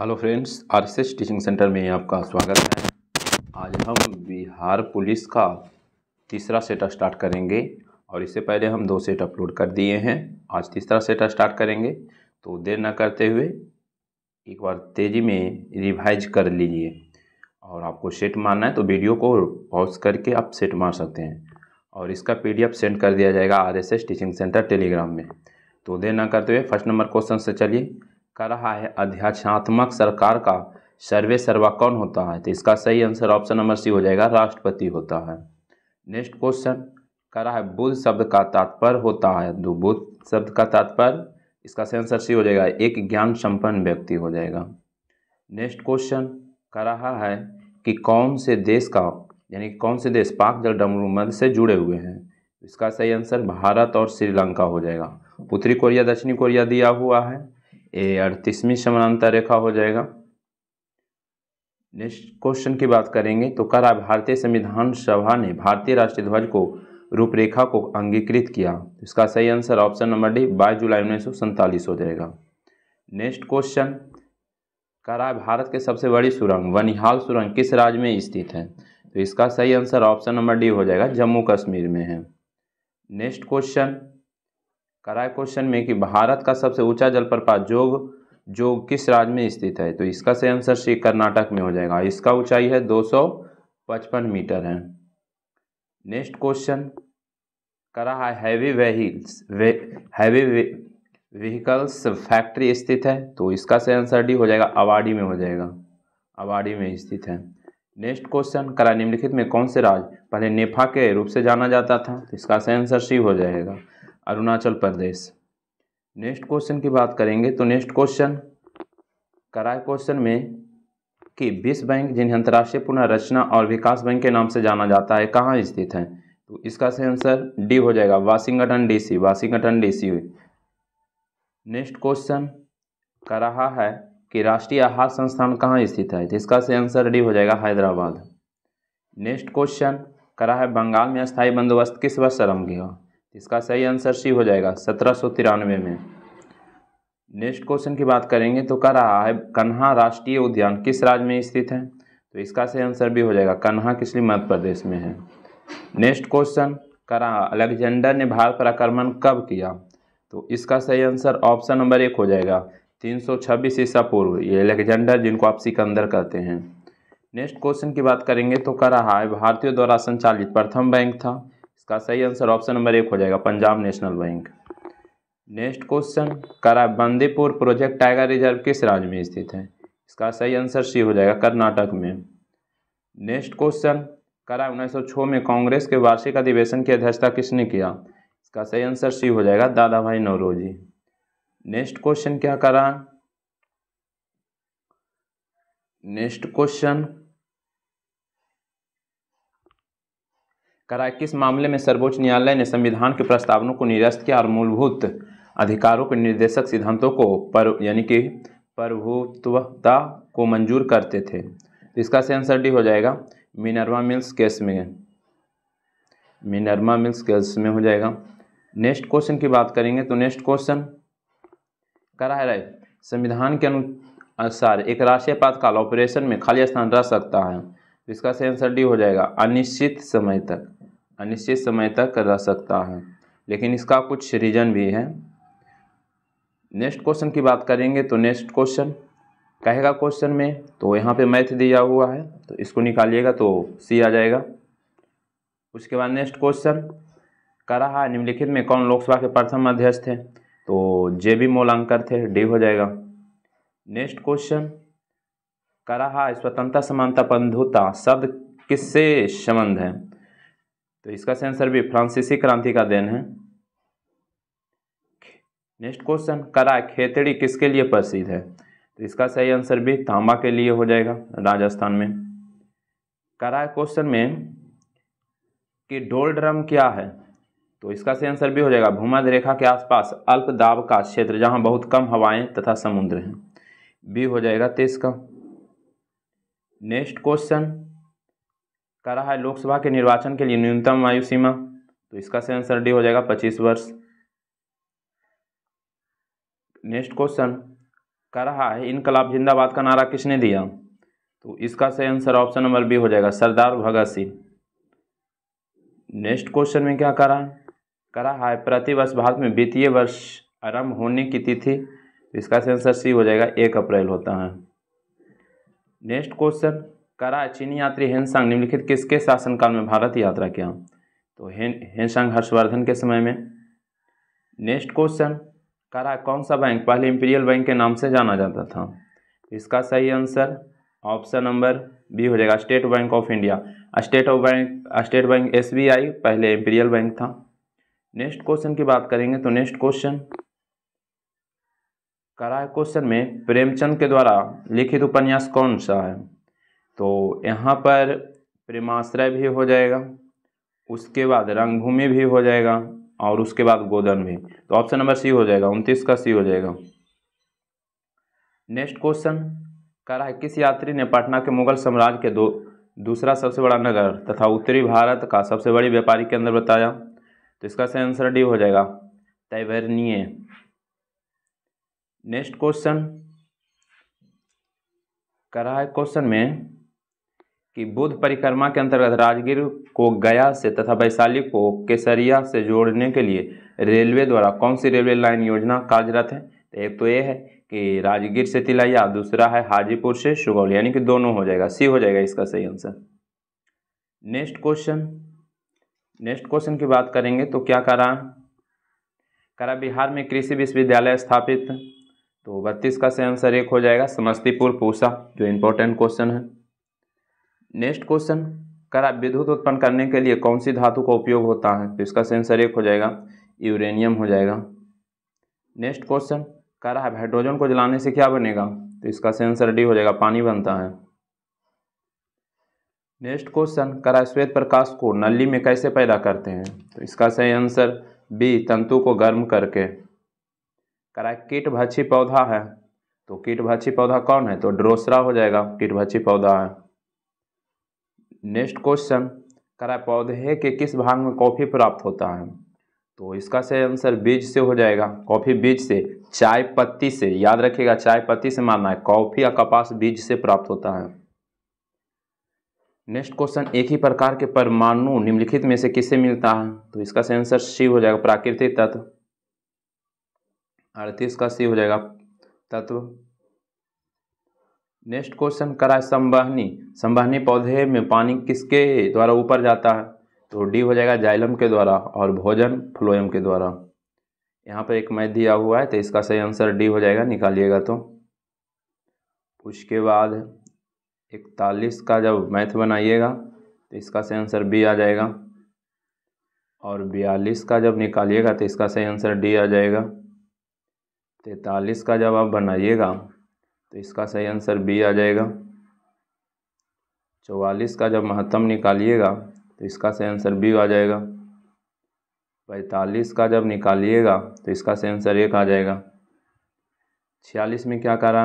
Hello friends R S S teaching centre में आपका स्वागत है। आज हम बिहार पुलिस का तीसरा सेट स्टार्ट करेंगे और इससे पहले हम दो सेट अपलोड कर दिए हैं। आज तीसरा सेट स्टार्ट करेंगे तो देर न करते हुए एक बार तेज़ी में रिवाइज कर लीजिए। और आपको सेट मारना है तो वीडियो को पॉज करके आप सेट मार सकते हैं। और इसका पीडीएफ सेंड कर दिया जाएगा आरएसएस टीचिंग सेंटर टेलीग्राम में। तो देर न करते हुए फ़र्स्ट नंबर क्वेश्चन से चलिए। कर रहा है अध्यात्मक सरकार का? सर्वे सर्वा कौन होता है? तो इसका सही आंसर ऑप्शन नंबर सी हो जाएगा, राष्ट्रपति होता है। नेक्स्ट क्वेश्चन कर रहा है बुद्ध शब्द का तात्पर्य होता है। दो बुद्ध शब्द का तात्पर्य, इसका सही आंसर सी हो जाएगा, एक ज्ञान संपन्न व्यक्ति हो जाएगा। नेक्स्ट क्वेश्चन कर रहा है कि कौन से देश का, यानी कौन से देश पाक जल डमरू मध्य से जुड़े हुए हैं? इसका सही आंसर भारत और श्रीलंका हो जाएगा। उत्तरी कोरिया, दक्षिणी कोरिया दिया हुआ है। ये अड़तीसवीं समानांतर रेखा हो जाएगा। नेक्स्ट क्वेश्चन की बात करेंगे तो करा भारतीय संविधान सभा ने भारतीय राष्ट्रीय ध्वज को, रूपरेखा को अंगीकृत किया। इसका सही आंसर ऑप्शन नंबर डी, बाईस जुलाई उन्नीस सौ सैंतालीस हो जाएगा। नेक्स्ट क्वेश्चन करा भारत के सबसे बड़ी सुरंग, वनिहाल सुरंग किस राज्य में स्थित है? तो इसका सही आंसर ऑप्शन नंबर डी हो जाएगा, जम्मू कश्मीर में है। नेक्स्ट क्वेश्चन कराए क्वेश्चन में कि भारत का सबसे ऊँचा जलप्रपात जोग जो किस राज्य में स्थित है? तो इसका सही आंसर सी कर्नाटक में हो जाएगा। इसका ऊंचाई है दो सौ पचपन मीटर है। नेक्स्ट क्वेश्चन करा है हैवी वेहिल्स वे हैवी व्हीकल्स फैक्ट्री स्थित है तो इसका सही आंसर डी हो जाएगा, अवाड़ी में हो जाएगा। अवाड़ी में स्थित है। नेक्स्ट क्वेश्चन करा निम्नलिखित में कौन से राज्य, पहले नेफा के रूप से जाना जाता था तो इसका सही आंसर सी हो जाएगा। अरुणाचल प्रदेश। नेक्स्ट क्वेश्चन की बात करेंगे तो नेक्स्ट क्वेश्चन, कराए क्वेश्चन में कि विश्व बैंक जिन्हें अंतर्राष्ट्रीय पुनर्रचना और विकास बैंक के नाम से जाना जाता है, कहाँ स्थित है? तो इसका सही आंसर डी हो जाएगा, Washington DC Washington DC. Next question कर रहा है कि राष्ट्रीय आहार संस्थान कहाँ स्थित है? तो इसका सही आंसर डी हो जाएगा, हैदराबाद। नेक्स्ट क्वेश्चन करा है बंगाल में अस्थायी बंदोबस्त किस वर्ष आरंभ किया इसका सही आंसर सी हो जाएगा, सत्रह सौ तिरानवे में। नेक्स्ट क्वेश्चन की बात करेंगे तो कह रहा है, कन्हा राष्ट्रीय उद्यान किस राज्य में स्थित है? तो इसका सही आंसर भी हो जाएगा, कन्हा किसली मध्य प्रदेश में है। नेक्स्ट क्वेश्चन, कह रहा अलेक्जेंडर ने भारत पर आक्रमण कब किया? तो इसका सही आंसर ऑप्शन नंबर एक हो जाएगा, तीन सौ छब्बीस ईसा पूर्व, ये अलेक्जेंडर जिनको आप सिकंदर कहते हैं। नेक्स्ट क्वेश्चन की बात करेंगे तो कह रहा है, भारतीयों द्वारा संचालित प्रथम बैंक था। इसका सही आंसर ऑप्शन नंबर एक हो जाएगा, Punjab national bank. Next question करा बंदीपुर प्रोजेक्ट टाइगर रिज़र्व किस राज्य में स्थित है? इसका सही आंसर सी हो जाएगा, कर्नाटक में। नेक्स्ट क्वेश्चन, करा उन्नीस सौ में कांग्रेस के वार्षिक अधिवेशन की अध्यक्षता किसने किया? इसका सही आंसर सी हो जाएगा दादा भाई नौरोजी। नेक्स्ट क्वेश्चन क्या करा? नेक्स्ट क्वेश्चन कराए। किस मामले में सर्वोच्च न्यायालय ने संविधान के प्रस्तावनों को निरस्त किया और मूलभूत अधिकारों के निर्देशक सिद्धांतों को पर, यानी कि प्रभुत्वता को मंजूर करते थे? तो इसका से आंसर डी हो जाएगा मिनर्मा मिल्स केस में। मिनर्मा मिल्स केस में हो जाएगा। नेक्स्ट क्वेश्चन की बात करेंगे तो नेक्स्ट क्वेश्चन करा है संविधान के अनुसार एक राष्ट्रीय आपातकाल ऑपरेशन में खाली स्थान रह सकता है। इसका सही आंसर डी हो जाएगा अनिश्चित समय तक। अनिश्चित समय तक रह सकता है। लेकिन इसका कुछ रीजन भी है। नेक्स्ट क्वेश्चन की बात करेंगे तो नेक्स्ट क्वेश्चन कहेगा क्वेश्चन में तो यहाँ पे मैथ दिया हुआ है तो इसको निकालिएगा तो सी आ जाएगा। उसके बाद नेक्स्ट क्वेश्चन कर रहा है निम्नलिखित में कौन लोकसभा के प्रथम अध्यक्ष थे? तो जे बी मोलांकर थे डी हो जाएगा। नेक्स्ट क्वेश्चन कर रहा है स्वतंत्रता समानता बंधुता शब्द किससे संबंध है? तो इसका सेंसर भी फ्रांसीसी क्रांति का देन है। नेक्स्ट क्वेश्चन करा खेतड़ी किसके लिए प्रसिद्ध है? तो इसका सही आंसर भी तांबा के लिए हो जाएगा, राजस्थान में। करा क्वेश्चन में कि डोल ड्रम क्या है? तो इसका सही आंसर भी हो जाएगा, भूमध्य रेखा के आसपास अल्प दाब का क्षेत्र जहाँ बहुत कम हवाएँ तथा समुद्र हैं। बी हो जाएगा तेईस का। नेक्स्ट क्वेश्चन कर रहा है, लोकसभा के निर्वाचन के लिए न्यूनतम आयु सीमा। तो इसका सही आंसर डी हो जाएगा पच्चीस वर्ष। नेक्स्ट क्वेश्चन कर रहा है, इनकलाब जिंदाबाद का नारा किसने दिया? तो इसका सही आंसर ऑप्शन नंबर बी हो जाएगा, सरदार भगत सिंह। नेक्स्ट क्वेश्चन में क्या करा करा है? प्रतिवर्ष भारत में वित्तीय वर्ष आरंभ होने की तिथि। तो इसका आंसर सी हो जाएगा, एक अप्रैल होता है। नेक्स्ट क्वेश्चन करा चीनी यात्री हेनसांग निम्नलिखित किसके शासनकाल में भारत यात्रा किया? तो हेन, हेनसांग हर्षवर्धन के समय में। नेक्स्ट क्वेश्चन, करा कौन सा बैंक पहले इंपीरियल बैंक के नाम से जाना जाता था? इसका सही आंसर ऑप्शन नंबर बी हो जाएगा state bank of India. State of bank, state bank SBI पहले इंपीरियल बैंक था। नेक्स्ट क्वेश्चन की बात करेंगे तो नेक्स्ट क्वेश्चन। कराए क्वेश्चन में प्रेमचंद के द्वारा लिखित उपन्यास कौन सा है? तो यहाँ पर प्रेमाश्रय भी हो जाएगा, उसके बाद रंगभूमि भी हो जाएगा और उसके बाद गोदन भी। तो ऑप्शन नंबर सी हो जाएगा, उनतीस का सी हो जाएगा। नेक्स्ट क्वेश्चन कह रहा है किस यात्री ने पटना के मुगल साम्राज्य के दो, दूसरा सबसे बड़ा नगर तथा उत्तरी भारत का सबसे बड़ी व्यापारिक केंद्र बताया? तो इसका सही आंसर डी हो जाएगा तैवरनीय नेक्स्ट क्वेश्चन कर रहा है क्वेश्चन में कि बुद्ध परिक्रमा के अंतर्गत राजगीर को गया से तथा वैशाली को केसरिया से जोड़ने के लिए रेलवे द्वारा कौन सी रेलवे लाइन योजना कार्यरत है? तो एक तो ये है कि राजगीर से तिलैया, दूसरा है हाजीपुर से सुगौली, यानी कि दोनों हो जाएगा। सी हो जाएगा इसका सही answer next question next question की बात करेंगे तो क्या करा? करा बिहार में कृषि विश्वविद्यालय स्थापित। तो बत्तीस का सही आंसर एक हो जाएगा, समस्तीपुर, पूसा, जो इम्पोर्टेंट क्वेश्चन है। नेक्स्ट क्वेश्चन करा विद्युत उत्पन्न करने के लिए कौन सी धातु का उपयोग होता है तो इसका सेंसर एक हो जाएगा यूरेनियम हो जाएगा। नेक्स्ट क्वेश्चन कह रहा है हाइड्रोजन को जलाने से क्या बनेगा तो इसका सेंसर डी हो जाएगा, पानी बनता है। नेक्स्ट क्वेश्चन करा श्वेत प्रकाश को नली में कैसे पैदा करते हैं तो इसका सही आंसर बी तंतु को गर्म करके। करा कीट भक्षी पौधा है तो कीट भक्षी पौधा कौन है तो ड्रोसरा हो जाएगा कीट भक्षी पौधा है। नेक्स्ट क्वेश्चन, करा पौधे के किस भाग में कॉफ़ी प्राप्त होता है? तो इसका सही आंसर बीज से हो जाएगा। कॉफ़ी बीज से, चाय पत्ती से, याद रखिएगा, चाय पत्ती से मानना है। कॉफ़ी या कपास बीज से प्राप्त होता है। नेक्स्ट क्वेश्चन, एक ही प्रकार के परमाणु निम्नलिखित में से किससे मिलता है? तो इसका सही आंसर सी हो जाएगा, प्राकृतिक तत्व। अड़तीस का सी हो जाएगा, तत्व। नेक्स्ट क्वेश्चन करा है संवहनी। संवहनी पौधे में पानी किसके द्वारा ऊपर जाता है? तो डी हो जाएगा जाइलम के द्वारा और भोजन फ्लोएम के द्वारा। यहाँ पर एक मैथ दिया हुआ है तो इसका सही आंसर डी हो जाएगा, निकालिएगा तो। उसके बाद इकतालीस का जब मैथ बनाइएगा तो इसका सही आंसर बी आ जाएगा। और बयालीस का जब निकालिएगा तो इसका सही आंसर डी आ जाएगा। तैतालीस का जब आप बनाइएगा तो इसका सही आंसर बी आ जाएगा। चौवालीस का जब महत्तम निकालिएगा तो इसका सही आंसर बी आ जाएगा। पैंतालीस का जब निकालिएगा तो इसका सही आंसर एक आ जाएगा। छियालीस में क्या करा?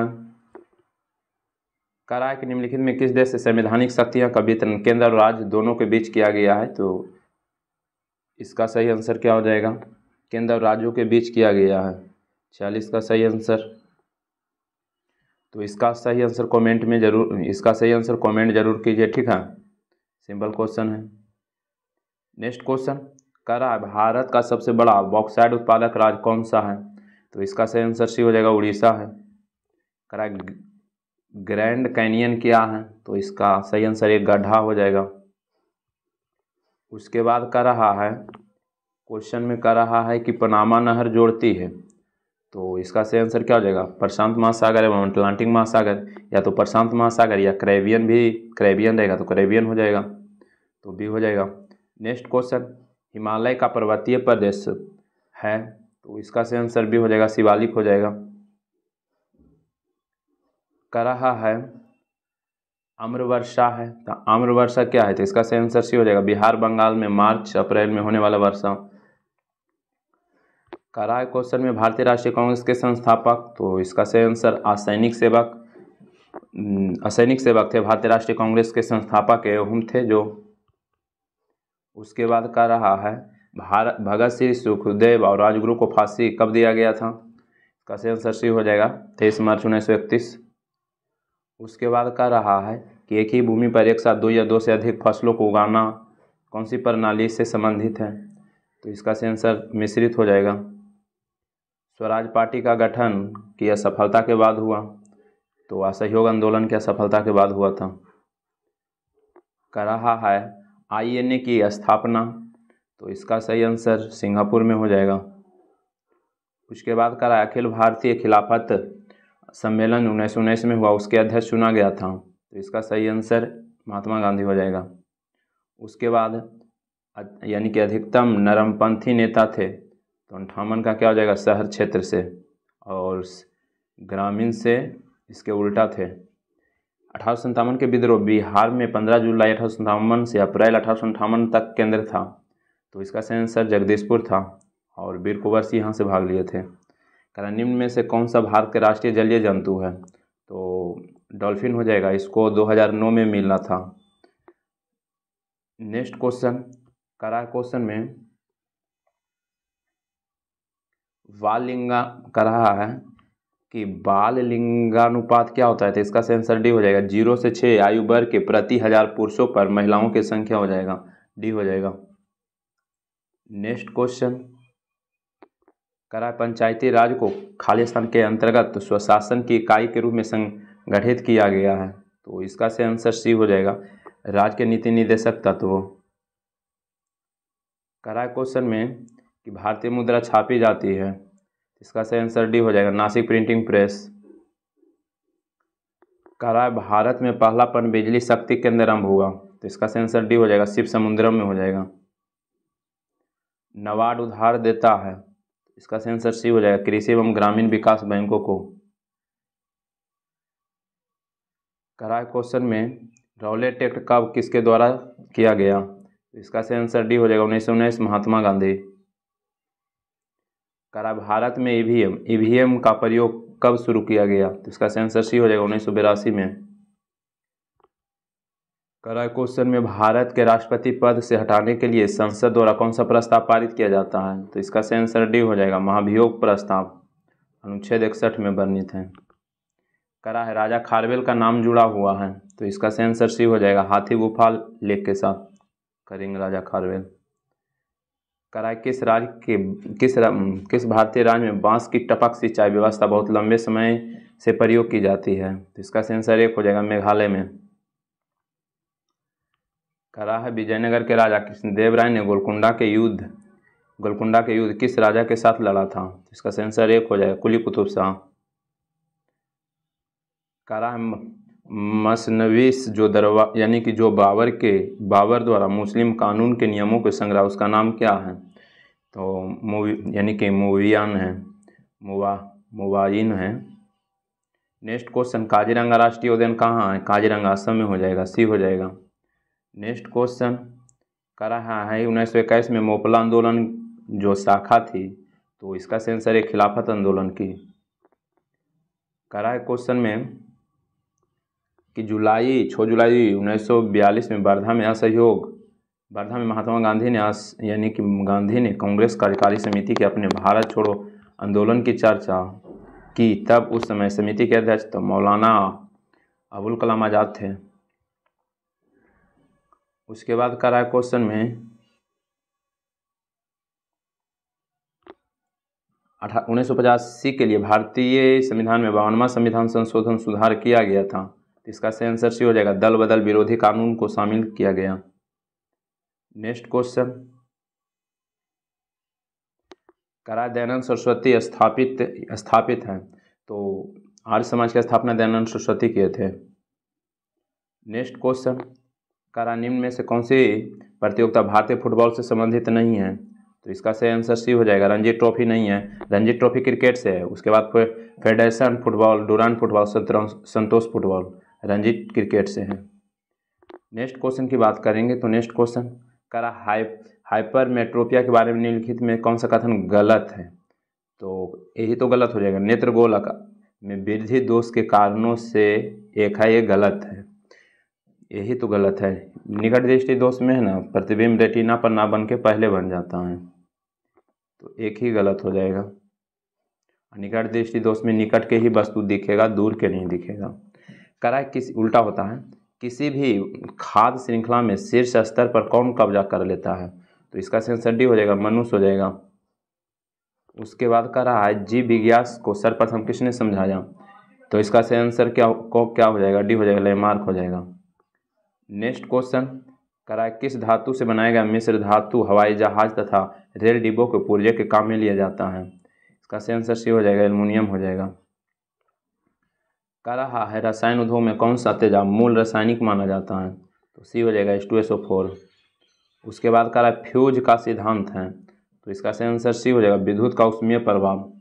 करा कि निम्नलिखित में किस देश से संवैधानिक शक्तियाँ का वितरण केंद्र और राज्य दोनों के बीच किया गया है? तो इसका सही आंसर क्या हो जाएगा? केंद्र और राज्यों के बीच किया गया है। छियालीस का सही आंसर तो इसका सही आंसर कमेंट में ज़रूर, इसका सही आंसर कमेंट ज़रूर कीजिए, ठीक है? सिंपल क्वेश्चन है। नेक्स्ट क्वेश्चन कह रहा है भारत का सबसे बड़ा बॉक्साइड उत्पादक राज्य कौन सा है? तो इसका सही आंसर सी हो जाएगा उड़ीसा है। कह रहा है ग्रैंड कैनियन क्या है? तो इसका सही आंसर एक गड्ढा हो जाएगा। उसके बाद कह रहा है, क्वेश्चन में कह रहा है कि पनामा नहर जोड़ती है। तो इसका सही आंसर क्या हो जाएगा? प्रशांत महासागर एवं अटलांटिक महासागर, या तो प्रशांत महासागर या क्रेबियन भी, क्रेबियन रहेगा तो क्रेबियन हो जाएगा तो बी हो जाएगा। नेक्स्ट क्वेश्चन हिमालय का पर्वतीय प्रदेश है तो इसका से आंसर भी हो जाएगा, शिवालिक हो जाएगा। कर रहा है आम्र वर्षा है तो आम्र वर्षा क्या है? तो इसका सही आंसर सी हो जाएगा, बिहार, बंगाल में मार्च, अप्रैल में होने वाला वर्षा। कर है क्वेश्चन में भारतीय राष्ट्रीय कांग्रेस के संस्थापक तो इसका सही आंसर असैनिक सेवक असैनिक सेवक थे, भारतीय राष्ट्रीय कांग्रेस के संस्थापक एवं थे जो। उसके बाद कह रहा है भारत भगत सिंह सुखदेव और राजगुरु को फांसी कब दिया गया था? का से आंसर सी हो जाएगा, तेईस मार्च उन्नीस सौ इकतीस। उसके बाद कह रहा है कि एक ही भूमि पर एक साथ दो या दो से अधिक फ़सलों को उगाना कौन सी प्रणाली से संबंधित है? तो इसका से आंसर मिश्रित हो जाएगा। स्वराज पार्टी का गठन की असफलता के बाद हुआ तो असहयोग आंदोलन की असफलता के बाद हुआ था। कर रहा है आईएनए की स्थापना तो इसका सही आंसर सिंगापुर में हो जाएगा। उसके बाद करा अखिल भारतीय खिलाफत सम्मेलन उन्नीस उन्नीस में हुआ, उसके अध्यक्ष चुना गया था तो इसका सही आंसर महात्मा गांधी हो जाएगा। उसके बाद यानी कि अधिकतम नरमपंथी नेता थे तो अंठावन का क्या हो जाएगा? शहर क्षेत्र से और ग्रामीण से इसके उल्टा थे। अठारह के विद्रोह बिहार में पंद्रह जुलाई अठारह सौ अप्रैल अठारह तक केंद्र था। तो इसका सेंसर जगदीशपुर था और वीर कुंवर सिंह यहाँ से भाग लिए थे। करा निम्न में से कौन सा भारत के राष्ट्रीय जलीय जंतु है? तो डॉल्फिन हो जाएगा, इसको 2009 में मिलना था। नेक्स्ट क्वेश्चन, करा क्वेश्चन में वाल लिंगा कर रहा है कि बाल लिंगानुपात क्या होता है? तो इसका सेंसर डी हो जाएगा। ज़ीरो से छः आयु वर्ग के प्रति हज़ार पुरुषों पर महिलाओं की संख्या हो जाएगा। डी हो जाएगा। Next question. करा पंचायती राज को खालिस्तान के अंतर्गत स्वशासन की इकाई के रूप में संगठित किया गया है। तो इसका से आंसर सी हो जाएगा। राज्य के नीति निदेशक तत्व। करा क्वेश्चन में कि भारतीय मुद्रा छापी जाती है इसका सही आंसर डी हो जाएगा, नासिक प्रिंटिंग प्रेस करा भारत में पहला पन बिजली शक्ति केंद्र आरंभ हुआ तो इसका सही आंसर डी हो जाएगा, शिव समुद्रम में हो जाएगा। नवाड उधार देता है, इसका सेंसर सी हो जाएगा, कृषि एवं ग्रामीण विकास बैंकों को। कराए क्वेश्चन में रौलेट एक्ट कब किसके द्वारा किया गया, इसका सेंसर डी हो जाएगा, उन्नीस सौ उन्नीस, महात्मा गांधी। करा भारत में ईवीएम ईवीएम का प्रयोग कब शुरू किया गया? तो इसका सेंसर सी हो जाएगा उन्नीस सौ में। करा क्वेश्चन में भारत के राष्ट्रपति पद से हटाने के लिए संसद द्वारा कौन सा प्रस्ताव पारित किया जाता है? तो इसका सेंसर डी हो जाएगा, महाभियोग प्रस्ताव। अनुच्छेद इकसठ में वर्णित है। करा है, राजा खारवेल का नाम जुड़ा हुआ है तो इसका सेंसर सी हो जाएगा, हाथी गुफा लेख के साथ। करेंगे राजा खारवेल। करा किस राज्य के, किस किस भारतीय राज्य में बाँस की टपक सिंचाई व्यवस्था बहुत लंबे समय से प्रयोग की जाती है? तो इसका सेंसर एक हो जाएगा मेघालय में। करा है विजयनगर के राजा कृष्णदेव राय ने गोलकुंडा के युद्ध, गोलकुंडा के युद्ध किस राजा के साथ लड़ा था? तो इसका सेंसर एक हो जाएगा कुली कुतुब शाह। करा है मसनवीस जो दरवा, यानी कि जो बाबर के, बाबर द्वारा मुस्लिम कानून के नियमों के संग्रह, उसका नाम क्या है? तो मूवी, यानी कि मूवियान है, मुवा, मुवाइन है। नेक्स्ट क्वेश्चन, काजीरंगा राष्ट्रीय उद्यान कहाँ है? काजीरंगा असम में हो जाएगा, सी हो जाएगा। नेक्स्ट क्वेश्चन कर रहा है, उन्नीस सौ इक्कीस में मोपला आंदोलन जो शाखा थी तो इसका सेंसर है खिलाफत आंदोलन की। करा है क्वेश्चन में कि जुलाई छः जुलाई उन्नीस सौ बयालीस में वर्धा में असहयोग। वर्धा में महात्मा गांधी ने यानी कि गांधी ने कांग्रेस कार्यकारी समिति के अपने भारत छोड़ो आंदोलन की चर्चा की। तब उस समय समिति के अध्यक्ष तो मौलाना अबुल कलाम आज़ाद थे। उसके बाद करा क्वेश्चन में अठा, उन्नीस सौ पचासी के लिए भारतीय संविधान में बावनवा संविधान संशोधन सुधार किया गया था। तो इसका सही आंसर सी हो जाएगा। दल बदल विरोधी कानून को शामिल किया गया। नेक्स्ट क्वेश्चन करा दयानंद सरस्वती स्थापित स्थापित हैं। तो आर्य समाज की स्थापना दयानंद सरस्वती किए थे। नेक्स्ट क्वेश्चन करा निम्न में से कौन सी प्रतियोगिता भारतीय फुटबॉल से संबंधित नहीं है? तो इसका सही आंसर सी हो जाएगा। रणजी ट्रॉफी नहीं है। रणजी ट्रॉफी क्रिकेट से है। उसके बाद फिर federation football Durand football Santosh football Ranji cricket से है। नेक्स्ट क्वेश्चन की बात करेंगे तो नेक्स्ट क्वेश्चन, करा हाइप हाइपर मेट्रोपिया के बारे में निम्नलिखित में कौन सा कथन गलत है? तो यही तो गलत हो जाएगा। नेत्र गोलक में वृद्धि दोष के कारणों से एक है, ये गलत है। यही तो गलत है। निकट दृष्टि दोष में है ना, प्रतिबिंब रेटिना पर ना बन के पहले बन जाता है। तो एक ही गलत हो जाएगा। निकट दृष्टि दोष में निकट के ही वस्तु दिखेगा, दूर के नहीं दिखेगा। करा किस उल्टा होता है? किसी भी खाद्य श्रृंखला में शीर्ष स्तर पर कौन कब्जा कर लेता है? तो इसका सेंसर डी हो जाएगा, मनुष्य हो जाएगा। उसके बाद कह रहा है, जीव विज्ञास को सर्वप्रथम किसने समझाया? तो इसका से आंसर क्या, को क्या हो जाएगा? डी हो जाएगा, लेमार्क हो जाएगा। नेक्स्ट क्वेश्चन, करा किस धातु से बनाया गया मिश्र धातु हवाई जहाज़ तथा रेल डिब्बों के पुर्जे के काम में लिया जाता है? इसका से आंसर सी हो जाएगा, एल्युमिनियम हो जाएगा। कह रहा है, रसायन उद्योग में कौन सा तेजाब मूल रासायनिक माना जाता है? तो सी हो जाएगा S two S O four उसके बाद कह रहा है फ्यूज का सिद्धांत है। तो इसका से आंसर सी हो जाएगा विद्युत का उष्मीय प्रभाव।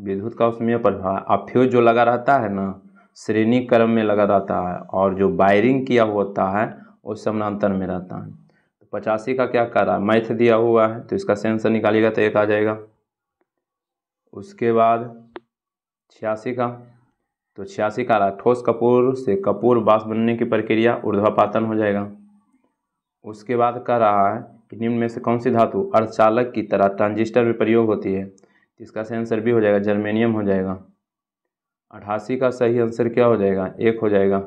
विद्युत का उष्मीय प्रभाव, अब फ्यूज जो लगा रहता है ना, श्रेणी क्रम में लगा रहता है और जो वायरिंग किया होता है, वो समानांतर में रहता है। तो पचासी का क्या कर रहा है? मैथ दिया हुआ है तो इसका सेंसर निकालिएगा तो एक आ जाएगा। उसके बाद छियासी का। तो छियासी का रहा ठोस कपूर से कपूर बास बनने की प्रक्रिया ऊर्ध्वापातन हो जाएगा। उसके बाद कह रहा है कि निम्न में से कौन सी धातु अर्धचालक की तरह ट्रांजिस्टर में प्रयोग होती है? इसका सही आंसर भी हो जाएगा, जर्मेनियम हो जाएगा। अठासी का सही आंसर क्या हो जाएगा? एक हो जाएगा।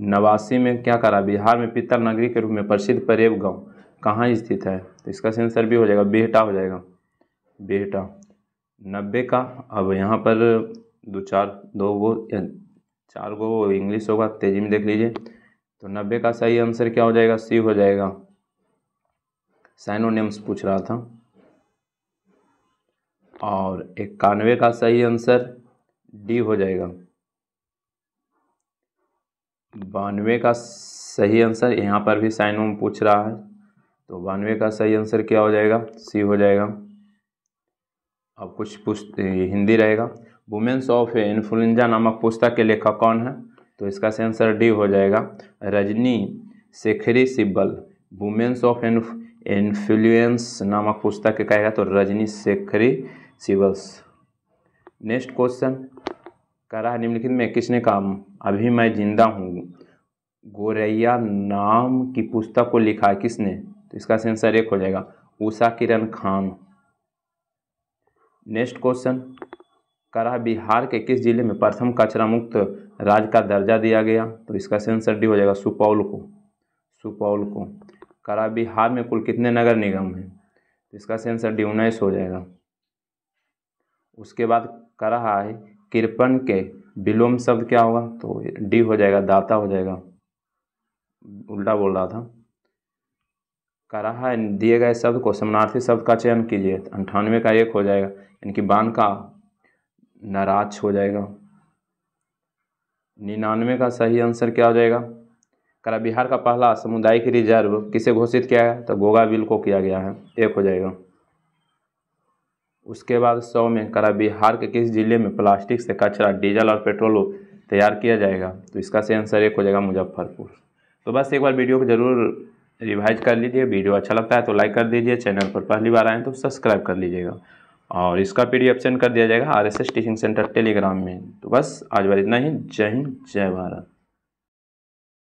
नवासी में क्या करा? बिहार में पित्तर नगरी के रूप में प्रसिद्ध परेव गाँव कहाँ स्थित है? तो इसका सेंसर भी हो जाएगा, बेहटा हो जाएगा। बेहटा। नब्बे का, अब यहाँ पर दो चार, दो गो चार गो इंग्लिश होगा, तेज़ी में देख लीजिए। तो नब्बे का सही आंसर क्या हो जाएगा? सी हो जाएगा। साइनोनेम्स पूछ रहा था। और इक्यानवे का सही आंसर डी हो जाएगा। बानवे का सही आंसर यहाँ पर भी साइनो में पूछ रहा है। तो बानवे का सही आंसर क्या हो जाएगा? सी हो जाएगा। अब कुछ पुस्त हिंदी रहेगा। वुमेन्स ऑफ़ इन्फ्लुएंजा नामक पुस्तक के लेखक कौन है? तो इसका सेंसर डी हो जाएगा। Rajni Shekhri Sibal women's of influence नामक पुस्तक के कहेगा तो रजनी शेखरी सिवल्स नेक्स्ट क्वेश्चन कह रहा है निम्नलिखित में किसने कहा अभी मैं ज़िंदा हूँ। गोरैया नाम की पुस्तक को लिखा है किसने? तो इसका सेंसर एक हो जाएगा उषा किरण खान। नेक्स्ट क्वेश्चन कह रहा बिहार के किस ज़िले में प्रथम कचरा मुक्त राज्य का दर्जा दिया गया? तो इसका सेंसर डी हो जाएगा सुपौल को सुपौल को कह रहा बिहार में कुल कितने नगर निगम हैं? तो इसका सेंसर डी उन्नीस हो जाएगा। उसके बाद कह रहा है कृपन के। विलोम शब्द क्या होगा तो डी हो जाएगा, दाता हो जाएगा। उल्टा बोल रहा था। कह रहा है दिए गए शब्द को समानार्थी शब्द का चयन कीजिए। तो अंठानवे का एक हो जाएगा। यानी कि बान का नाराज़ हो जाएगा। निन्यानवे का सही आंसर क्या हो जाएगा? करा बिहार का पहला सामुदायिक रिज़र्व किसे घोषित किया गया? तो गोगा बिल को किया गया है। एक हो जाएगा। उसके बाद सौ में करा बिहार के किस ज़िले में प्लास्टिक से कचरा, डीजल और पेट्रोल तैयार किया जाएगा? तो इसका सही आंसर एक हो जाएगा मुजफ्फरपुर। तो बस एक बार वीडियो को ज़रूर रिवाइज कर लीजिए। वीडियो अच्छा लगता है तो लाइक कर दीजिए। चैनल पर पहली बार आए तो सब्सक्राइब कर लीजिएगा। और इसका पी डी सेंड कर दिया जाएगा R S S teaching centre Telegram में। तो बस, आज बार इतना ही। जय हिंद, जय भारत।